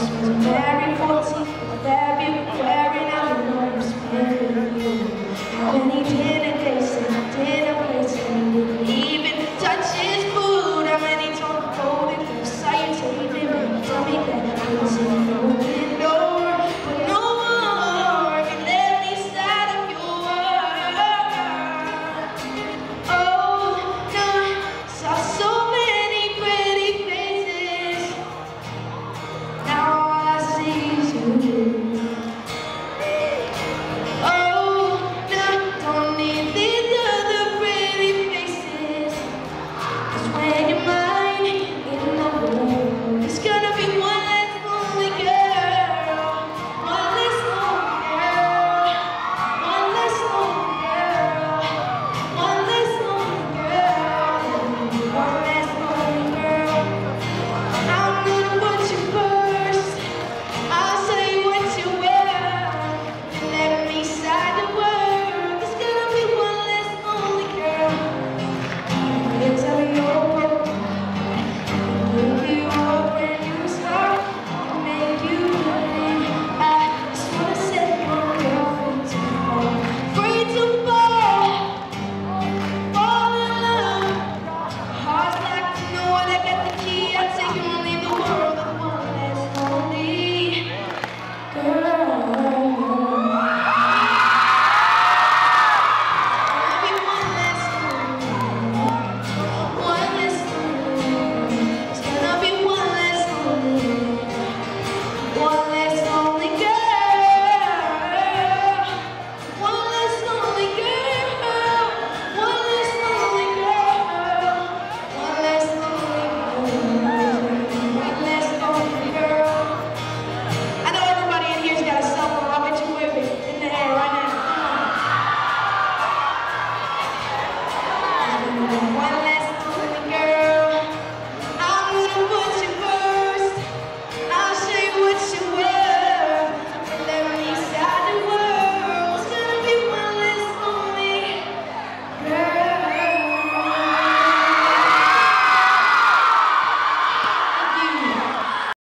Very 14, very, very out the Lord's Mary. When he did